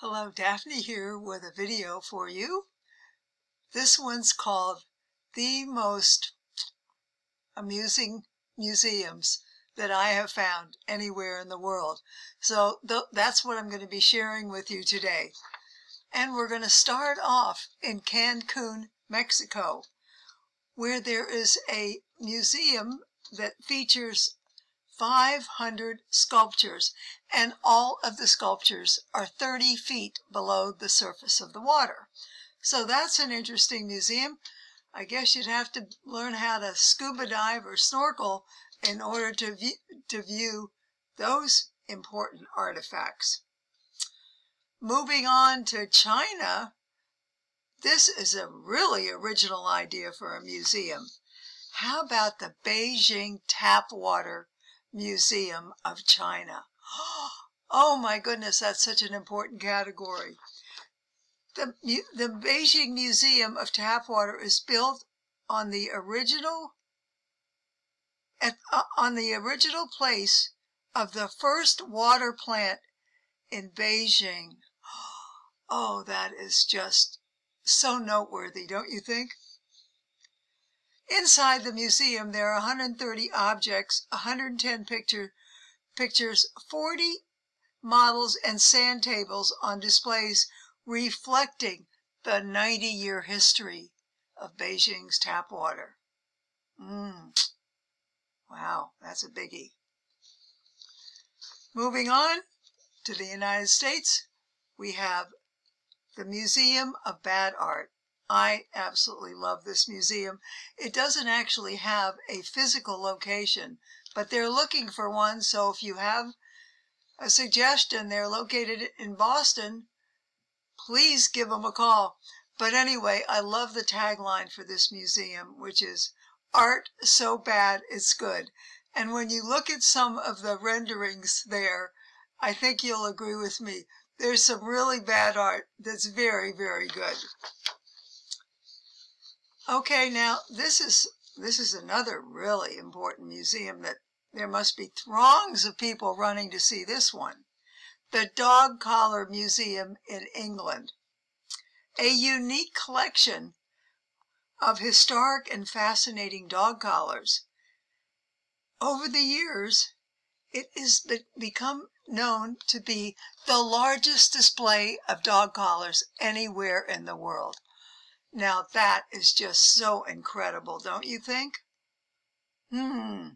Hello, Daphne here with a video for you. This one's called The Most Amusing Museums That I Have Found Anywhere in the World. So th that's what I'm going to be sharing with you today. And we're going to start off in Cancun, Mexico, where there is a museum that features 500 sculptures, and all of the sculptures are 30 feet below the surface of the water. So that's an interesting museum. I guess you'd have to learn how to scuba dive or snorkel in order to view, to view those important artifacts. Moving on to China, this is a really original idea for a museum. How about the Beijing tap water Museum of China. Oh my goodness, that's such an important category. The, the Beijing Museum of Tap Water is built on the original at, uh, on the original place of the first water plant in Beijing. Oh, that is just so noteworthy, don't you think? Inside the museum, there are 130 objects, 110 picture, pictures, 40 models, and sand tables on displays reflecting the 90-year history of Beijing's tap water. Mmm. Wow, that's a biggie. Moving on to the United States, we have the Museum of Bad Art. I absolutely love this museum. It doesn't actually have a physical location, but they're looking for one. So if you have a suggestion, they're located in Boston, please give them a call. But anyway, I love the tagline for this museum, which is art so bad it's good. And when you look at some of the renderings there, I think you'll agree with me. There's some really bad art that's very, very good. Okay, now this is this is another really important museum that there must be throngs of people running to see this one. The Dog Collar Museum in England. A unique collection of historic and fascinating dog collars. Over the years, it has become known to be the largest display of dog collars anywhere in the world. Now that is just so incredible, don't you think? Hmm.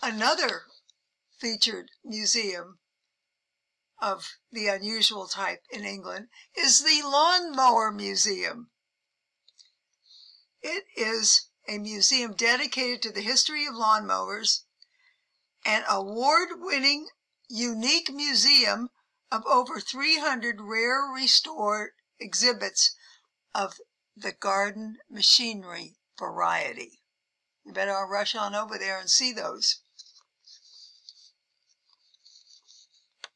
Another featured museum of the unusual type in England is the Lawnmower Museum. It is a museum dedicated to the history of lawnmowers, an award-winning unique museum of over 300 rare restored exhibits of the garden machinery variety. You better rush on over there and see those.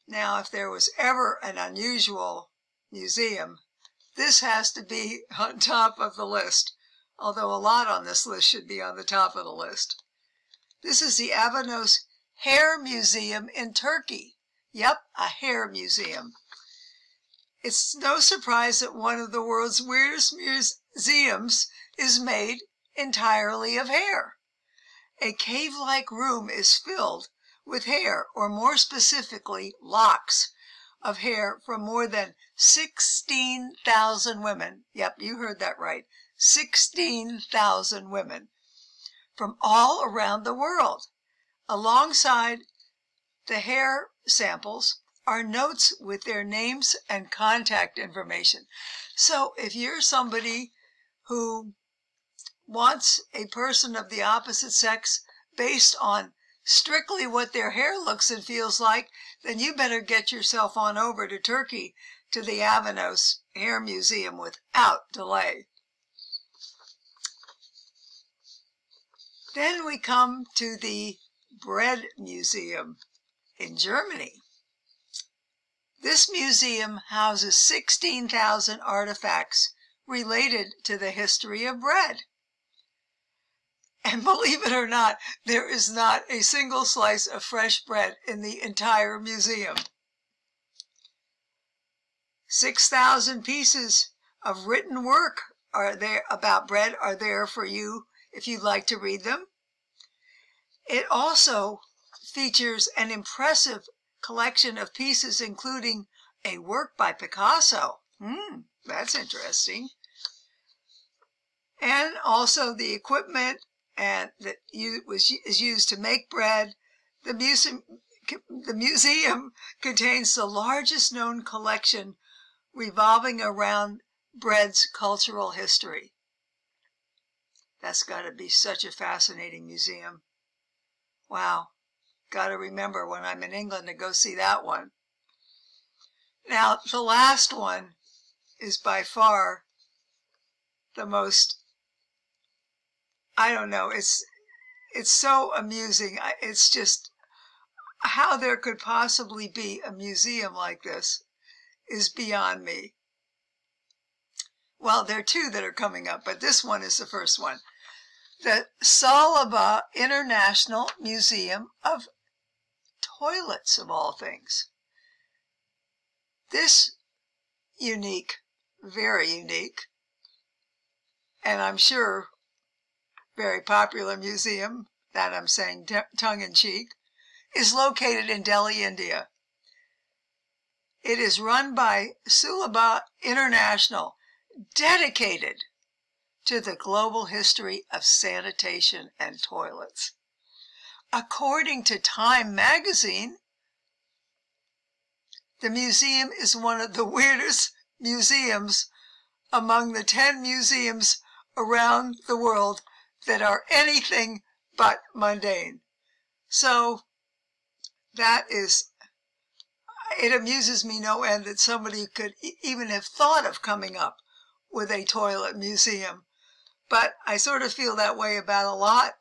Now, if there was ever an unusual museum, this has to be on top of the list, although a lot on this list should be on the top of the list. This is the Avanos Hair Museum in Turkey. Yep, a hair museum. It's no surprise that one of the world's weirdest museums is made entirely of hair. A cave-like room is filled with hair, or more specifically, locks of hair from more than 16,000 women. Yep, you heard that right. 16,000 women from all around the world. Alongside the hair samples are notes with their names and contact information. So if you're somebody who wants a person of the opposite sex based on strictly what their hair looks and feels like, then you better get yourself on over to Turkey to the Avanos Hair Museum without delay. Then we come to the Bread Museum in Germany. This museum houses 16,000 artifacts related to the history of bread. And believe it or not, there is not a single slice of fresh bread in the entire museum. 6,000 pieces of written work are there about bread are there for you if you'd like to read them. It also features an impressive collection of pieces including a work by Picasso. Hmm, that's interesting. And also the equipment and that was is used to make bread. The museum the museum contains the largest known collection revolving around bread's cultural history. That's got to be such a fascinating museum. Wow. Got to remember when I'm in England to go see that one. Now, the last one is by far the most, I don't know, it's, it's so amusing. It's just how there could possibly be a museum like this is beyond me. Well, there are two that are coming up, but this one is the first one. The Salaba International Museum of Toilets, of all things. This unique, very unique, and I'm sure very popular museum, that I'm saying tongue in cheek, is located in Delhi, India. It is run by Sulabha International, dedicated to the global history of sanitation and toilets. According to Time magazine, the museum is one of the weirdest museums among the 10 museums around the world that are anything but mundane. So that is, it amuses me no end that somebody could even have thought of coming up with a toilet museum. But I sort of feel that way about a lot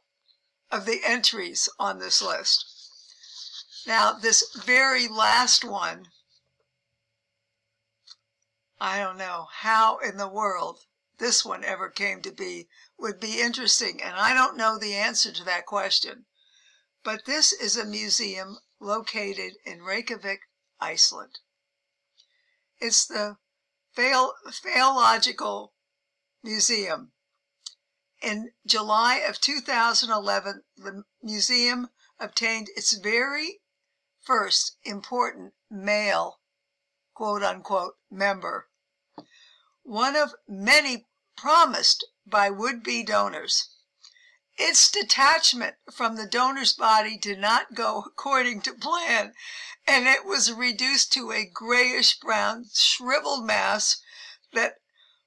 of the entries on this list. Now, this very last one, I don't know how in the world this one ever came to be, would be interesting, and I don't know the answer to that question. But this is a museum located in Reykjavik, Iceland. It's the Phallological Museum. In July of 2011, the museum obtained its very first important male quote unquote member, one of many promised by would be donors. Its detachment from the donor's body did not go according to plan, and it was reduced to a grayish brown shriveled mass that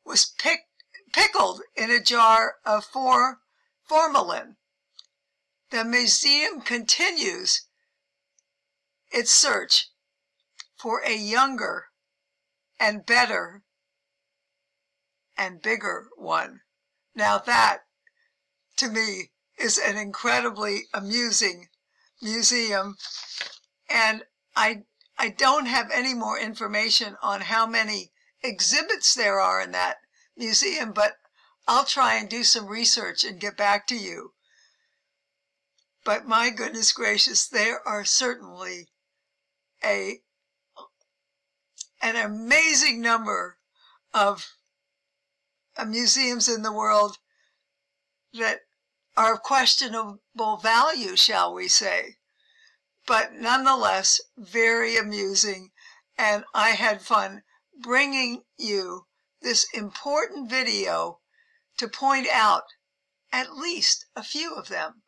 was picked, pickled in a jar of for, formalin. The museum continues its search for a younger and better and bigger one. Now that to me is an incredibly amusing museum and I I don't have any more information on how many exhibits there are in that museum but I'll try and do some research and get back to you. But my goodness gracious, there are certainly a an amazing number of uh, museums in the world that are of questionable value, shall we say, but nonetheless very amusing. And I had fun bringing you this important video to point out at least a few of them.